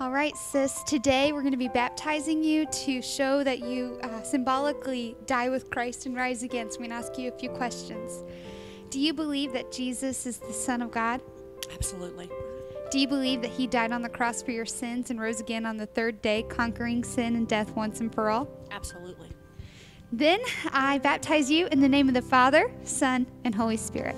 All right, sis, today we're going to be baptizing you to show that you uh, symbolically die with Christ and rise again. So, I'm going to ask you a few questions. Do you believe that Jesus is the Son of God? Absolutely. Do you believe that he died on the cross for your sins and rose again on the third day, conquering sin and death once and for all? Absolutely. Then I baptize you in the name of the Father, Son, and Holy Spirit.